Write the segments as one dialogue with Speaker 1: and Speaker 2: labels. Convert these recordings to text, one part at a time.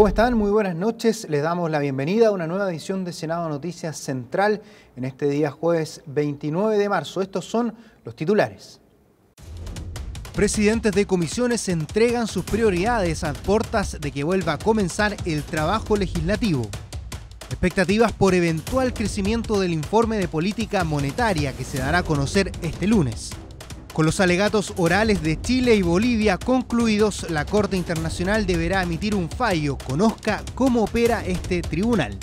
Speaker 1: ¿Cómo están? Muy buenas noches. Les damos la bienvenida a una nueva edición de Senado Noticias Central en este día jueves 29 de marzo. Estos son los titulares. Presidentes de comisiones entregan sus prioridades a portas de que vuelva a comenzar el trabajo legislativo. Expectativas por eventual crecimiento del informe de política monetaria que se dará a conocer este lunes. Con los alegatos orales de Chile y Bolivia concluidos, la Corte Internacional deberá emitir un fallo. Conozca cómo opera este tribunal.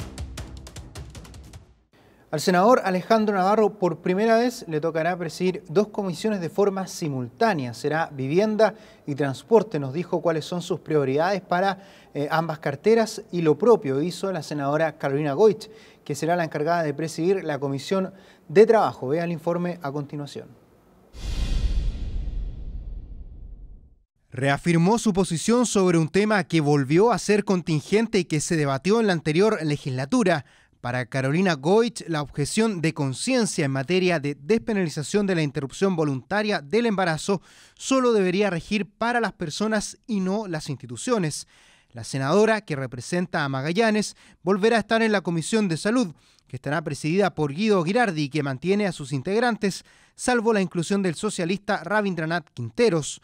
Speaker 1: Al senador Alejandro Navarro por primera vez le tocará presidir dos comisiones de forma simultánea. Será vivienda y transporte. Nos dijo cuáles son sus prioridades para eh, ambas carteras y lo propio hizo la senadora Carolina Goich, que será la encargada de presidir la comisión de trabajo. Vea el informe a continuación. Reafirmó su posición sobre un tema que volvió a ser contingente y que se debatió en la anterior legislatura. Para Carolina Goich, la objeción de conciencia en materia de despenalización de la interrupción voluntaria del embarazo solo debería regir para las personas y no las instituciones. La senadora, que representa a Magallanes, volverá a estar en la Comisión de Salud, que estará presidida por Guido Girardi, que mantiene a sus integrantes, salvo la inclusión del socialista Rabindranath Quinteros.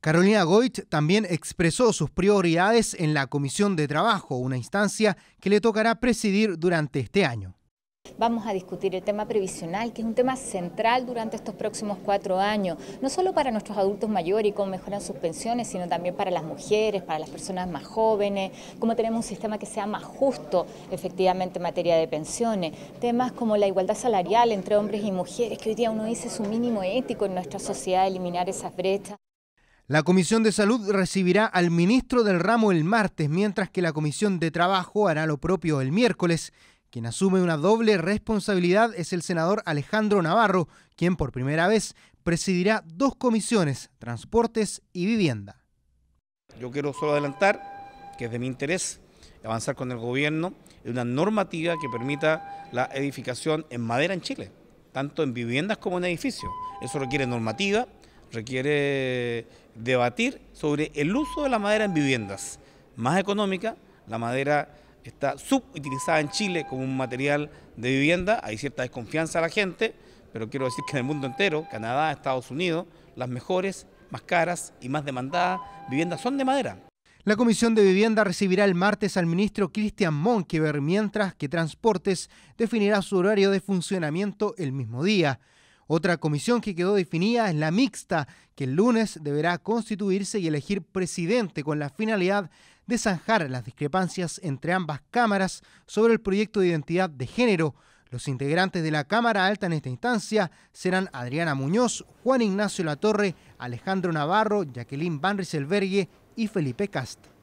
Speaker 1: Carolina Goit también expresó sus prioridades en la Comisión de Trabajo, una instancia que le tocará presidir durante este año.
Speaker 2: Vamos a discutir el tema previsional, que es un tema central durante estos próximos cuatro años, no solo para nuestros adultos mayores y cómo mejoran sus pensiones, sino también para las mujeres, para las personas más jóvenes, cómo tenemos un sistema que sea más justo efectivamente en materia de pensiones, temas como la igualdad salarial entre hombres y mujeres, que hoy día uno dice es un mínimo ético en nuestra sociedad, eliminar esas brechas.
Speaker 1: La Comisión de Salud recibirá al ministro del ramo el martes, mientras que la Comisión de Trabajo hará lo propio el miércoles. Quien asume una doble responsabilidad es el senador Alejandro Navarro, quien por primera vez presidirá dos comisiones, transportes y vivienda.
Speaker 3: Yo quiero solo adelantar que es de mi interés avanzar con el gobierno en una normativa que permita la edificación en madera en Chile, tanto en viviendas como en edificios. Eso requiere normativa, requiere debatir sobre el uso de la madera en viviendas. Más económica, la madera está subutilizada en Chile como un material de vivienda, hay cierta desconfianza a la gente, pero quiero decir que en el mundo entero, Canadá, Estados Unidos, las mejores, más caras y más demandadas viviendas son de madera.
Speaker 1: La Comisión de Vivienda recibirá el martes al ministro Cristian Monkever, mientras que Transportes definirá su horario de funcionamiento el mismo día. Otra comisión que quedó definida es la mixta, que el lunes deberá constituirse y elegir presidente con la finalidad de zanjar las discrepancias entre ambas cámaras sobre el proyecto de identidad de género. Los integrantes de la Cámara Alta en esta instancia serán Adriana Muñoz, Juan Ignacio Latorre, Alejandro Navarro, Jacqueline Van Rieselbergue y Felipe Cast.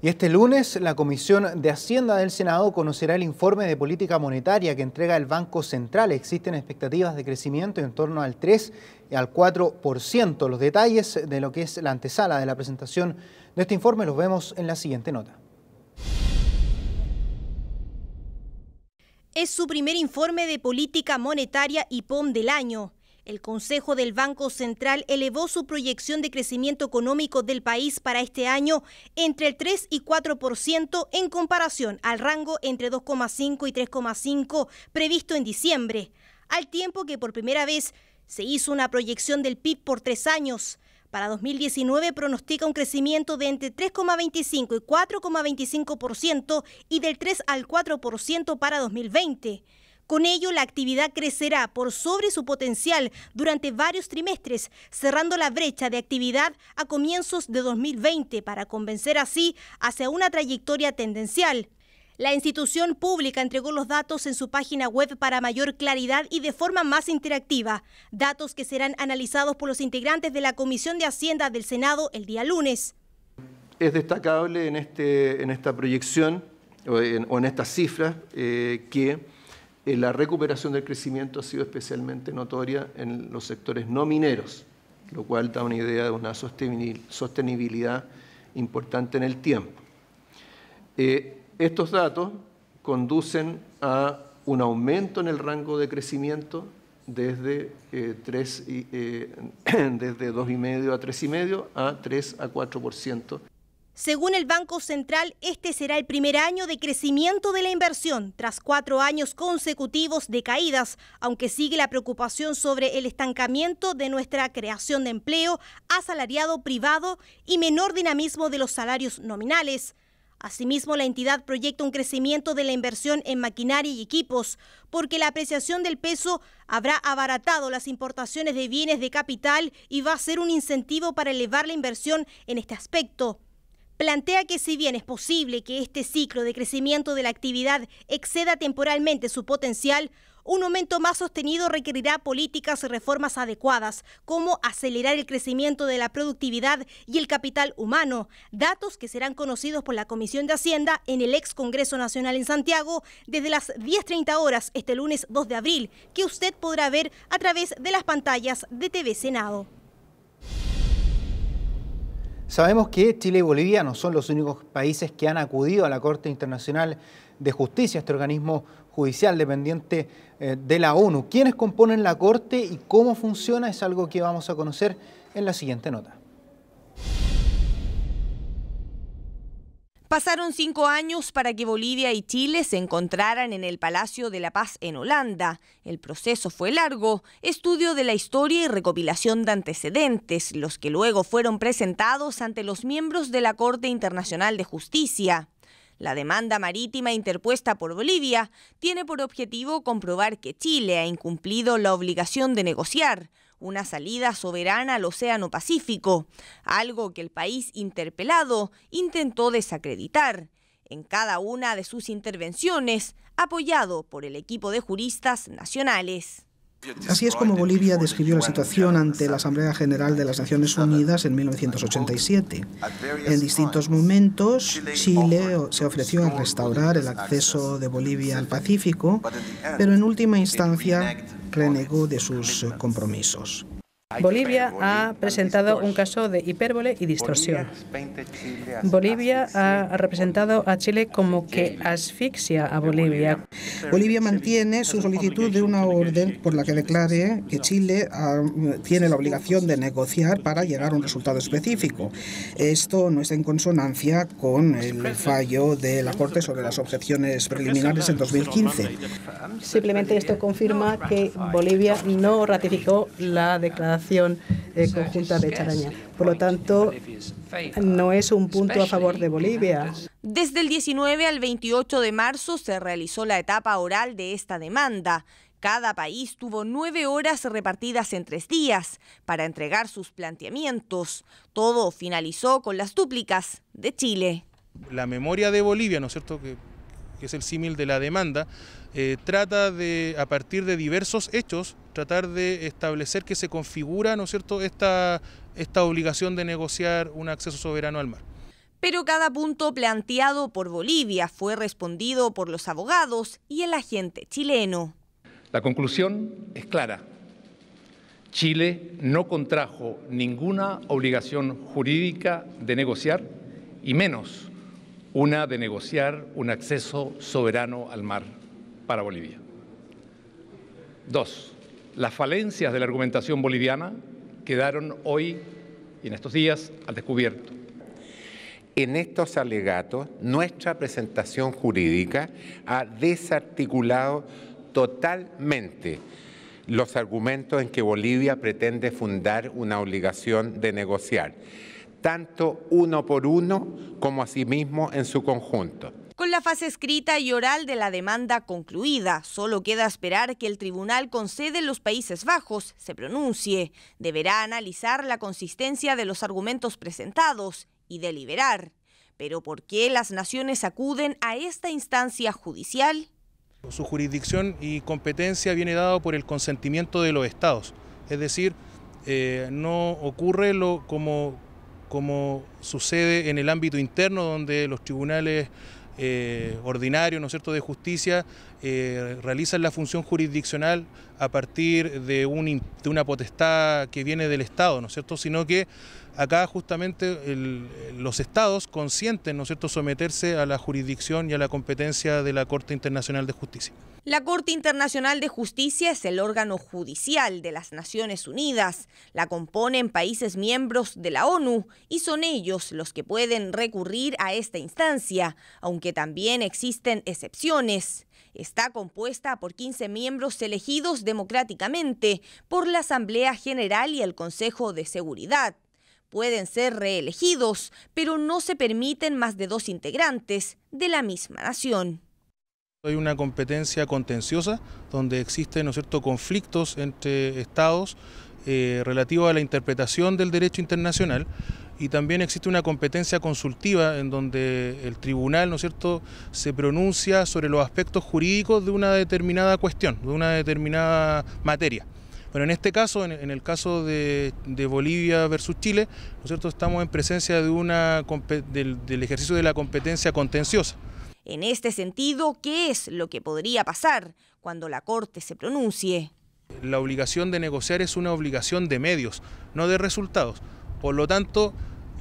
Speaker 1: Y este lunes la Comisión de Hacienda del Senado conocerá el informe de política monetaria que entrega el Banco Central. Existen expectativas de crecimiento en torno al 3 y al 4%. Los detalles de lo que es la antesala de la presentación de este informe los vemos en la siguiente nota.
Speaker 4: Es su primer informe de política monetaria y POM del año. El Consejo del Banco Central elevó su proyección de crecimiento económico del país para este año entre el 3 y 4% en comparación al rango entre 2,5 y 3,5 previsto en diciembre, al tiempo que por primera vez se hizo una proyección del PIB por tres años. Para 2019 pronostica un crecimiento de entre 3,25 y 4,25% y del 3 al 4% para 2020. Con ello, la actividad crecerá por sobre su potencial durante varios trimestres, cerrando la brecha de actividad a comienzos de 2020 para convencer así hacia una trayectoria tendencial. La institución pública entregó los datos en su página web para mayor claridad y de forma más interactiva, datos que serán analizados por los integrantes de la Comisión de Hacienda del Senado el día lunes.
Speaker 5: Es destacable en, este, esta proyección o en, estas cifras eh, que la recuperación del crecimiento ha sido especialmente notoria en los sectores no mineros, lo cual da una idea de una sostenibilidad importante en el tiempo. Eh, estos datos conducen a un aumento en el rango de crecimiento desde, eh, 3 y, eh, desde 2,5 a 3,5 a 3 a 4%.
Speaker 4: Según el Banco Central, este será el primer año de crecimiento de la inversión, tras cuatro años consecutivos de caídas, aunque sigue la preocupación sobre el estancamiento de nuestra creación de empleo, asalariado privado y menor dinamismo de los salarios nominales. Asimismo, la entidad proyecta un crecimiento de la inversión en maquinaria y equipos, porque la apreciación del peso habrá abaratado las importaciones de bienes de capital y va a ser un incentivo para elevar la inversión en este aspecto plantea que si bien es posible que este ciclo de crecimiento de la actividad exceda temporalmente su potencial, un aumento más sostenido requerirá políticas y reformas adecuadas, como acelerar el crecimiento de la productividad y el capital humano, datos que serán conocidos por la Comisión de Hacienda en el ex Congreso Nacional en Santiago desde las 10.30 horas este lunes 2 de abril, que usted podrá ver a través de las pantallas de TV Senado.
Speaker 1: Sabemos que Chile y Bolivia no son los únicos países que han acudido a la Corte Internacional de Justicia, este organismo judicial dependiente eh, de la ONU. ¿Quiénes componen la Corte y cómo funciona? Es algo que vamos a conocer en la siguiente nota.
Speaker 6: Pasaron cinco años para que Bolivia y Chile se encontraran en el Palacio de la Paz en Holanda. El proceso fue largo, estudio de la historia y recopilación de antecedentes, los que luego fueron presentados ante los miembros de la Corte Internacional de Justicia. La demanda marítima interpuesta por Bolivia tiene por objetivo comprobar que Chile ha incumplido la obligación de negociar una salida soberana al Océano Pacífico, algo que el país interpelado intentó desacreditar en cada una de sus intervenciones, apoyado por el equipo de juristas nacionales.
Speaker 7: Así es como Bolivia describió la situación ante la Asamblea General de las Naciones Unidas en 1987. En distintos momentos, Chile se ofreció a restaurar el acceso de Bolivia al Pacífico, pero en última instancia renegó de sus compromisos.
Speaker 8: Bolivia ha presentado un caso de hipérbole y distorsión. Bolivia ha representado a Chile como que asfixia a Bolivia.
Speaker 7: Bolivia mantiene su solicitud de una orden por la que declare que Chile ah, tiene la obligación de negociar para llegar a un resultado específico. Esto no está en consonancia con el fallo de la Corte sobre las objeciones preliminares en 2015.
Speaker 8: Simplemente esto confirma que Bolivia no ratificó la declaración eh, conjunta de Charaña. Por lo tanto, no es un punto a favor de Bolivia.
Speaker 6: Desde el 19 al 28 de marzo se realizó la etapa oral de esta demanda. Cada país tuvo nueve horas repartidas en tres días para entregar sus planteamientos. Todo finalizó con las dúplicas de Chile.
Speaker 9: La memoria de Bolivia, ¿no es cierto?, que, es el símil de la demanda, eh, trata de, a partir de diversos hechos, tratar de establecer que se configura, ¿no es cierto?, esta, esta obligación de negociar un acceso soberano al mar.
Speaker 6: Pero cada punto planteado por Bolivia fue respondido por los abogados y el agente chileno.
Speaker 10: La conclusión es clara. Chile no contrajo ninguna obligación jurídica de negociar y menos una de negociar un acceso soberano al mar para Bolivia. Dos, las falencias de la argumentación boliviana quedaron hoy y en estos días al descubierto.
Speaker 11: En estos alegatos, nuestra presentación jurídica ha desarticulado totalmente los argumentos en que Bolivia pretende fundar una obligación de negociar, tanto uno por uno como asimismo en su conjunto.
Speaker 6: Con la fase escrita y oral de la demanda concluida, solo queda esperar que el tribunal con sede en los Países Bajos se pronuncie. Deberá analizar la consistencia de los argumentos presentados y deliberar. Pero ¿por qué las naciones acuden a esta instancia judicial?
Speaker 9: Su jurisdicción y competencia viene dado por el consentimiento de los estados. Es decir, eh, no ocurre lo como, como sucede en el ámbito interno donde los tribunales eh, ordinario, ¿no es cierto?, de justicia, eh, realizan la función jurisdiccional a partir de, de, una potestad que viene del Estado, ¿no es cierto? Sino que acá justamente los estados consienten, ¿no es cierto?, someterse a la jurisdicción y a la competencia de la Corte Internacional de Justicia.
Speaker 6: La Corte Internacional de Justicia es el órgano judicial de las Naciones Unidas. La componen países miembros de la ONU y son ellos los que pueden recurrir a esta instancia, aunque también existen excepciones. Está compuesta por 15 miembros elegidos democráticamente por la Asamblea General y el Consejo de Seguridad. Pueden ser reelegidos, pero no se permiten más de dos integrantes de la misma nación.
Speaker 9: Hay una competencia contenciosa donde existen ¿no cierto? conflictos entre estados eh, relativos a la interpretación del derecho internacional y también existe una competencia consultiva en donde el tribunal ¿no cierto? se pronuncia sobre los aspectos jurídicos de una determinada cuestión, de una determinada materia. Bueno, en este caso, en, el caso de, Bolivia versus Chile, ¿no es cierto? estamos en presencia de una, del ejercicio de la competencia contenciosa.
Speaker 6: En este sentido, ¿qué es lo que podría pasar cuando la Corte se pronuncie?
Speaker 9: La obligación de negociar es una obligación de medios, no de resultados. Por lo tanto,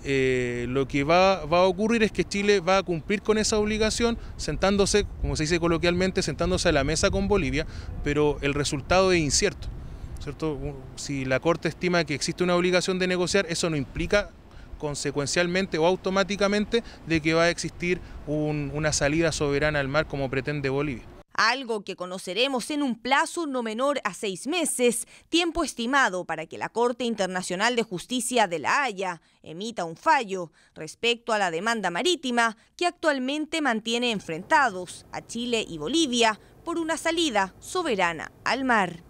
Speaker 9: eh, lo que va, va, a ocurrir es que Chile va a cumplir con esa obligación sentándose, como se dice coloquialmente, sentándose a la mesa con Bolivia, pero el resultado es incierto. ¿Cierto? Si la Corte estima que existe una obligación de negociar, eso no implica consecuencialmente o automáticamente de que va a existir una salida soberana al mar como pretende Bolivia
Speaker 6: algo que conoceremos en un plazo no menor a seis meses, tiempo estimado para que la Corte Internacional de Justicia de La Haya emita un fallo respecto a la demanda marítima que actualmente mantiene enfrentados a Chile y Bolivia por una salida soberana al mar.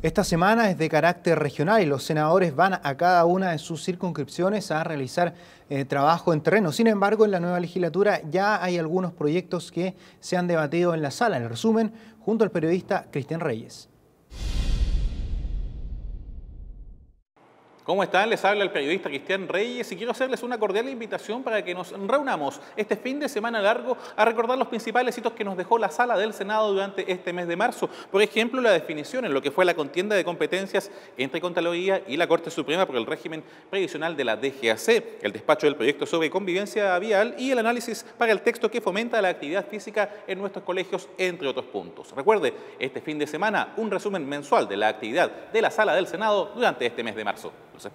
Speaker 1: Esta semana es de carácter regional y los senadores van a cada una de sus circunscripciones a realizar eh, trabajo en terreno. Sin embargo, en la nueva legislatura ya hay algunos proyectos que se han debatido en la sala. En resumen, junto al periodista Cristian Reyes.
Speaker 12: ¿Cómo están? Les habla el periodista Cristian Reyes y quiero hacerles una cordial invitación para que nos reunamos este fin de semana largo a recordar los principales hitos que nos dejó la sala del Senado durante este mes de marzo. Por ejemplo, la definición en lo que fue la contienda de competencias entre Contraloría y la Corte Suprema por el régimen previsional de la DGAC, el despacho del proyecto sobre convivencia vial y el análisis para el texto que fomenta la actividad física en nuestros colegios, entre otros puntos. Recuerde, este fin de semana un resumen mensual de la actividad de la sala del Senado durante este mes de marzo. Los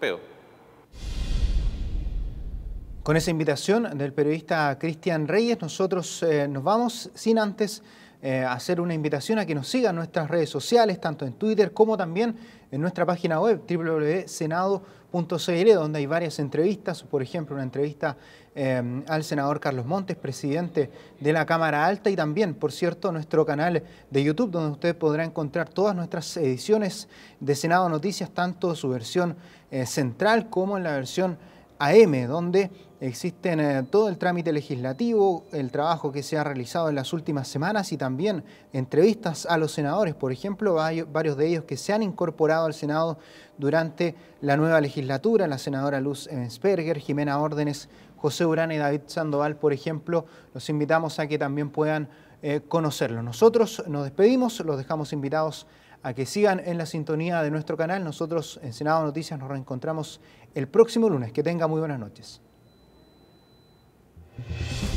Speaker 1: Con esa invitación del periodista Cristian Reyes, nosotros eh, nos vamos sin antes eh, hacer una invitación a que nos sigan nuestras redes sociales, tanto en Twitter como también en nuestra página web www.senado.cl, donde hay varias entrevistas, por ejemplo, una entrevista eh, al senador Carlos Montes, presidente de la Cámara Alta, y también, por cierto, nuestro canal de YouTube, donde usted podrá encontrar todas nuestras ediciones de Senado Noticias, tanto su versión eh, central como en la versión AM, donde existen eh, todo el trámite legislativo, el trabajo que se ha realizado en las últimas semanas y también entrevistas a los senadores, por ejemplo, varios de ellos que se han incorporado al Senado durante la nueva legislatura, la senadora Luz Ensperger, Jimena Órdenes, José Urán y David Sandoval, por ejemplo, los invitamos a que también puedan eh, conocerlo. Nosotros nos despedimos, los dejamos invitados a que sigan en la sintonía de nuestro canal. Nosotros en Senado Noticias nos reencontramos el próximo lunes. Que tenga muy buenas noches. you